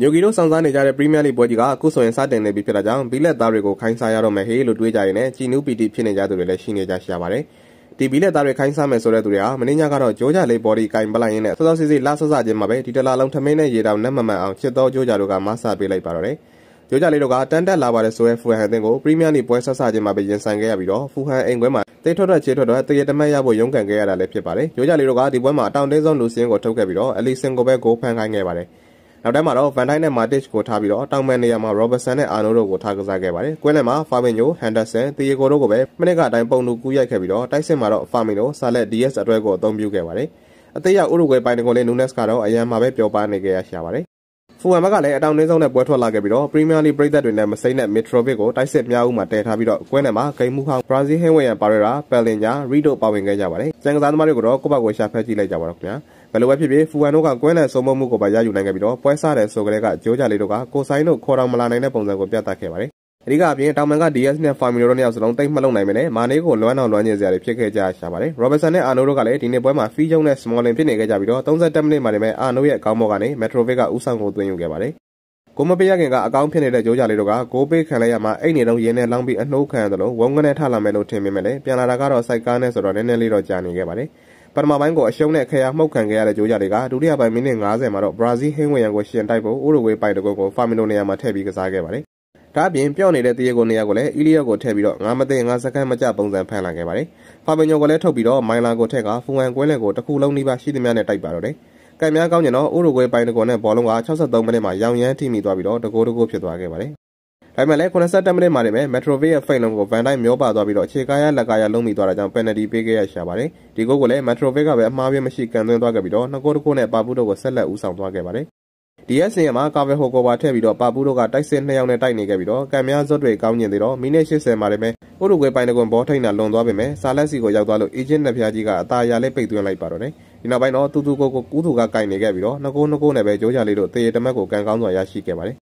ညိုကီတို့စောင့်စားနေကြတဲ့ပရီးမီးယားလိပွဲကြီးကအခုဆိုရင်စတင်နေပြီဖြစ်တာကြောင့်ဘီလက်သားတွေကိုခိုင်းစားရတော့မယ်ဟေးလို့တွေးကြရင်လည်းကြည်နူးပီတီဖြစ်နေကြသူတွေလည်းရှိနေကြရှာပါတယ်။ဒီဘီလက်သားတွေခိုင်းစားမယ်ဆိုတဲ့သူတွေဟာမင်းညကတော့ဂျိုးကြလေးဘော်ဒီကင်ပလိုက်ရင်းနဲ့စောစောစီစီလှဆဆချင်းမှာပဲဒီတလားလုံးထမင်းနဲ့ရေတောင်နဲ့မမှန်အောင်ချစ်တော်ဂျိုးကြတို့ကမဆပေးလိုက်ပါတော့တယ်။ဂျိုးကြလေးတို့ကတန်တက်လာပါတယ်ဆိုရဲဖူဟန်အသင်းကိုပရီးမီးယားလိပွဲဆက်ဆချင်းမှာပဲရင်ဆိုင်ခဲ့ရပြီးတော့ဖူဟန်အိမ်ခွဲမှာတိတ်ထွက်ထွက်ချေထွက်ထွက်တရတမတ်ရဖို့ရုန်းကန်ခဲ့ရတာလည်းဖြစ်ပါတယ်။ဂျိုးကြလေးတို့ကဒီပွဲမှာအတောင်တင်းဆုံးလူစင်းကိုထုတ်ခဲ့ပြီးတော့အလီဆင်ကိုပဲဂိုးဖန်ခိုင်းခဲ့ပါတယ်။ နောက်တန်းမှာတော့ Van Dijk နဲ့ Matic ကိုထားပြီးတော့တောင်ပန်နေရာမှာ Robertson နဲ့ Arnold တို့ကိုထားကစားခဲ့ပါတယ်။ကွင်းလယ်မှာ Fabinho, Henderson, Thiago တို့ကိုပဲမိနစ်ကအတိုင်းပုံတူကူးရိုက်ခဲ့ပြီးတော့တိုက်စစ်မှာတော့ Firmino, Salah, Diaz အတွဲကိုအသုံးပြုခဲ့ပါတယ်။အသေးရဥရုဂွေပိုင်တကွန်လေး Nunes ကတော့အရန်မှာပဲပျော်ပါနေခဲ့ရရှာပါတယ်။ဖူဟန်ဘက်ကလည်းအတောင်နှင်းဆုံးနဲ့ပွဲထွက်လာခဲ့ပြီးတော့ Premier League ပြည်သက်တွေနဲ့မစိမ့်နဲ့ Mitrovic ကိုတိုက်စစ်မြောက်ဦးမှာတည်ထားပြီးတော့ကွင်းထဲမှာဂိမ်းမှုဟောင်း Brazil ဟင်းဝင်ရန် Pereira, Bellinja, Reed တို့ပါဝင်ခဲ့ကြပါတယ်။ကျန်ကစားသမားတွေကိုတော့ကိုယ့်ဘက်ကိုရှာဖက်ကြည့်လိုက်ကြပါတော့ခင်ဗျာ။ ဘယ်လိုပဲဖြစ်ဖြစ်ဖူဟန်တို့ကကွင်းနဲ့စုံမမှုကိုပါရယူနိုင်ခဲ့ပြီးတော့ပွဲစားတဲ့ဆိုကလေးကဂျိုးကြလေးတို့ကကိုဆိုင်တို့ခေါ်တော်မလာနိုင်တဲ့ပုံစံကိုပြသခဲ့ပါတယ်အဓိကအပြင်တောင်မန်က DS နဲ့ Family တို့နှစ်ယောက်စလုံးတိတ်မလုံနိုင်မနဲ့မာနေကိုလွမ်းအောင်လွမ်းကျင်စရာတွေဖြစ်ခဲ့ကြရှာပါတယ်။ Robertson နဲ့ Arnold တို့ကလည်းဒီနေ့ပွဲမှာ Fee ကျုံနဲ့ Smalling ဖြစ်နေခဲ့ကြပြီးတော့32မိနစ်မှာတည်းမဲ့ Arnold ရဲ့အကောင်းဘောကနေ Metrovic ကဥဆောင်ကိုသွင်းယူခဲ့ပါတယ်။ကိုမပေးရခင်ကအကောင်းဖြစ်နေတဲ့ဂျိုးကြလေးတို့ကကိုပေးခံလိုက်ရမှာအိတ်နေတော့ရင်းနဲ့လောင်းပြီးအနှိုးခံရတယ်လို့ဝုန်းကနေထလာမယ်လို့ထင်မိမယ်လေပြန်လာတာကတော့စိုက်ကားနဲ့ဆိုတော့နည်းနည်းလေးတော့ကြာနေခဲ့ပါတယ် ပထမပိုင်းကိုအရှုံးနဲ့ခရာမှုတ်ခံခဲ့ရတဲ့ဂျိုးကြတွေကဒုတိယပိုင်းမိနစ်90မှာတော့ဘရာဇီးဟင်းဝင်ရန်ကိုရှင်တိုက်ဖို့ဥရုဂွေးပိုင်တကုတ်ကိုဖာမီနိုနေရာမှာထည့်ပြီးကစားခဲ့ပါတယ်။ဒါအပြင်ပြော့နေတဲ့တရေကိုနေရာကိုလည်းအီလီယောကိုထည့်ပြီးတော့9မသိ9စက္ကန့်မကျပုံစံဖန်လာခဲ့ပါတယ်။ဖာမီညိုကိုလည်းထုတ်ပြီးတော့မိုင်လာကိုထက်ကဖူဝမ်ကွဲလက်ကိုတစ်ခုလုံးနှိပါရှိသမျှနဲ့တိုက်ပါတော့တယ်။ကံများကောင်းကျင်တော့ဥရုဂွေးပိုင်တကုတ်နဲ့ဘောလုံးက63မိနစ်မှာရောင်ရမ်းထိမိသွားပြီးတော့တကိုးတကိုးဖြစ်သွားခဲ့ပါတယ် ဒါပေမဲ့လည်း82မိနစ်မှာနေမဲ့ Metrovic ရဲ့ဖိတ်လုံးကို Van Dijk မျောပါသွားပြီးတော့အခြေကားရလက်ကားရလုံးမိသွားတာကြောင့် penalty ပေးခဲ့ရရှာပါတယ်။ဒီဂိုးကိုလည်း Metrovic ကပဲအမှားပြမရှိကန်သွင်းသွားခဲ့ပြီးတော့နှစ်ဂိုးတစ်ခုနဲ့ပါပူတို့ကိုဆက်လက်ဦးဆောင်သွားခဲ့ပါတယ်။ DS နေရာမှာကာဗယ်ဟိုကိုပါထည့်ပြီးတော့ပါပူတို့ကတိုက်စစ်နှစ်ယောက်နဲ့တိုက်နေခဲ့ပြီးတော့ကံများဇွတ်တွေကောင်းကျင်သေးတော့မိနစ်80မှာလည်းပဲဥရုဂွေပိုင်တကွန်ဘောထိန်တာလွန်သွားပေမဲ့ဆာလက်စီကိုရောက်သွားလို့အီဂျစ်နှစ်ဖျားကြီးကအသာရလေးပိတ်သွင်းလိုက်ပါတော့တယ်။ဒီနောက်ပိုင်းတော့တူတူကိုကိုကူးသူကကင်နေခဲ့ပြီးတော့နှစ်ကိုးနှစ်ကိုးနဲ့ပဲကြိုးကြလေးတို့တေရတမက်ကိုကန်ကောင်းစွာရရှိခဲ့ပါတယ်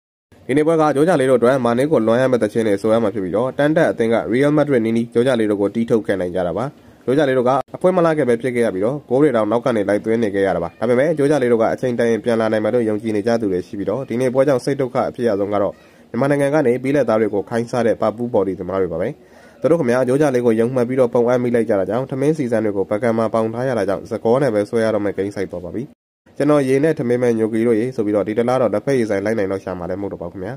ဒီနေ့ပွဲကဂျိုးကြလေးတို့အတွက်မာနေကိုလွန်ရမယ့်တခြင်းတွေဆိုရမှာဖြစ်ပြီးတော့တန်တက်အသင်းက Real Madrid နီးနီးဂျိုးကြလေးတို့ကိုတီးထုတ်ခဲ့နိုင်ကြတာပါဂျိုးကြလေးတို့ကအဖွဲမလာခဲ့ပဲဖြစ်ခဲ့ရပြီးတော့ဂိုးတွေတောင်နောက်ကနေလိုက်သွင်းနေခဲ့ရတာပါဒါပေမဲ့ဂျိုးကြလေးတို့ကအချိန်တိုင်းပြန်လာနိုင်မယ်လို့ယုံကြည်နေကြသူတွေရှိပြီးတော့ဒီနေ့ပွဲကြောင့်စိတ်ဒုက္ခအဖြစ်အဆုံးကတော့မြန်မာနိုင်ငံကနေပြီးလက်သားတွေကိုခိုင်းစားတဲ့ပပူးဘော်ဒီသမားတွေပါပဲသူတို့ခင်ဗျာဂျိုးကြလေးကိုယုံမှတ်ပြီးတော့ပုံအပ်မိလိုက်ကြတာကြောင့်ထမင်းစီစံတွေကိုပကံမှာပေါင်ထားရတာကြောင့်သကောနဲ့ပဲဆွဲရတော့မယ့်ဂိမ်းဆိုင်ပေါ်ပါပြီ ကျွန်တော်ရေနဲ့ထမင်းမဲ့ညိုကီတို့ရေဆိုပြီးတော့ဒီတလားတော့လက်ဖက်ရည်ဆိုင်လိုက်နိုင်တော့ရှာမှာလည်းမဟုတ်တော့ပါဘူးခင်ဗျာ